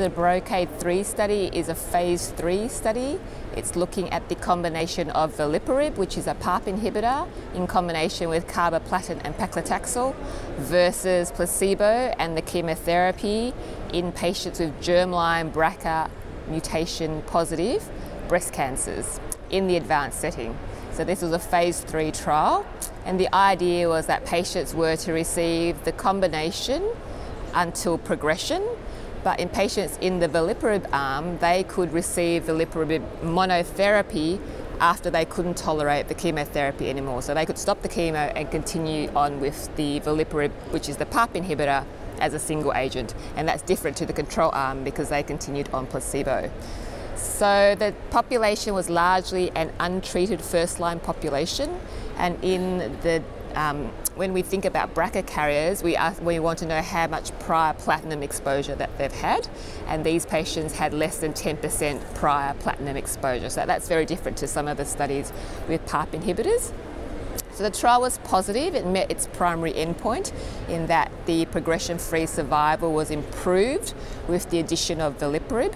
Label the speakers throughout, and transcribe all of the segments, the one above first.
Speaker 1: The Brocade 3 study is a phase 3 study. It's looking at the combination of veliparib, which is a PARP inhibitor, in combination with carboplatin and paclitaxel, versus placebo and the chemotherapy in patients with germline BRCA mutation positive breast cancers in the advanced setting. So this was a phase 3 trial, and the idea was that patients were to receive the combination until progression but in patients in the veliparib arm, they could receive veliparib monotherapy after they couldn't tolerate the chemotherapy anymore. So they could stop the chemo and continue on with the veliparib, which is the PARP inhibitor, as a single agent. And that's different to the control arm because they continued on placebo. So the population was largely an untreated first line population. And in the um, when we think about BRCA carriers, we, ask, we want to know how much prior platinum exposure that they've had, and these patients had less than 10% prior platinum exposure. So that's very different to some of the studies with PARP inhibitors. So the trial was positive. It met its primary endpoint in that the progression-free survival was improved with the addition of veliparib.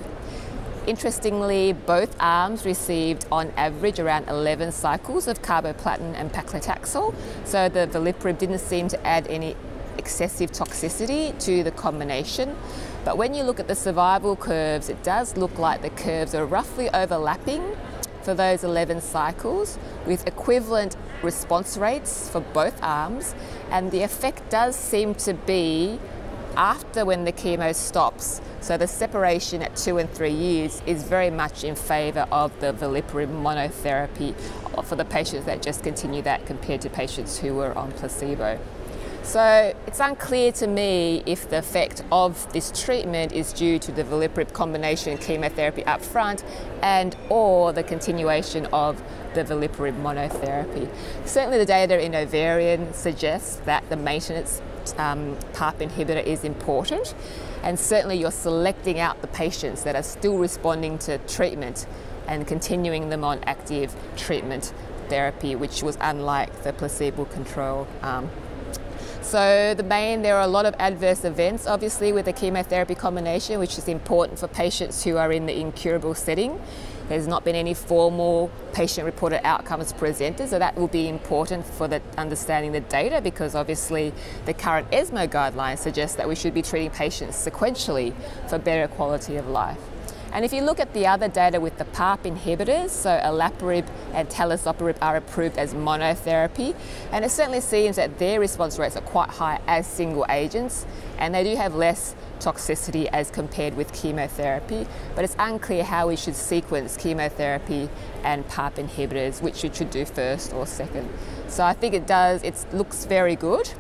Speaker 1: Interestingly, both arms received on average around 11 cycles of carboplatin and paclitaxel, so the veliparib didn't seem to add any excessive toxicity to the combination. But when you look at the survival curves, it does look like the curves are roughly overlapping for those 11 cycles with equivalent response rates for both arms. And the effect does seem to be after when the chemo stops. So the separation at two and three years is very much in favour of the veliparib monotherapy for the patients that just continue that compared to patients who were on placebo. So it's unclear to me if the effect of this treatment is due to the veliparib combination chemotherapy up front and or the continuation of the veliparib monotherapy. Certainly the data in ovarian suggests that the maintenance um, PARP inhibitor is important and certainly you're selecting out the patients that are still responding to treatment and continuing them on active treatment therapy, which was unlike the placebo control arm. So the main, there are a lot of adverse events obviously with the chemotherapy combination, which is important for patients who are in the incurable setting. There's not been any formal patient reported outcomes presented, so that will be important for the understanding the data because obviously the current ESMO guidelines suggest that we should be treating patients sequentially for better quality of life. And if you look at the other data with the PARP inhibitors, so olaparib and talazoparib are approved as monotherapy, and it certainly seems that their response rates are quite high as single agents, and they do have less toxicity as compared with chemotherapy, but it's unclear how we should sequence chemotherapy and PARP inhibitors, which we should do first or second. So I think it does, it looks very good.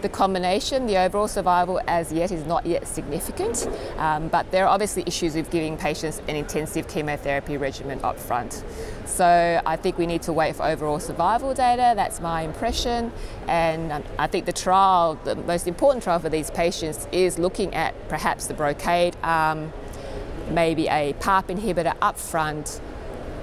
Speaker 1: The combination, the overall survival as yet is not yet significant, um, but there are obviously issues with giving patients an intensive chemotherapy regimen up front. So I think we need to wait for overall survival data, that's my impression, and I think the trial, the most important trial for these patients is looking at perhaps the brocade arm, maybe a PARP inhibitor up front,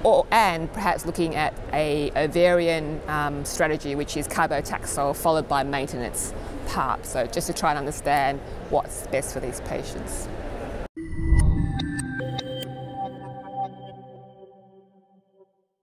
Speaker 1: or, and perhaps looking at a ovarian um, strategy, which is carbotaxol followed by maintenance PARP. So just to try and understand what's best for these patients.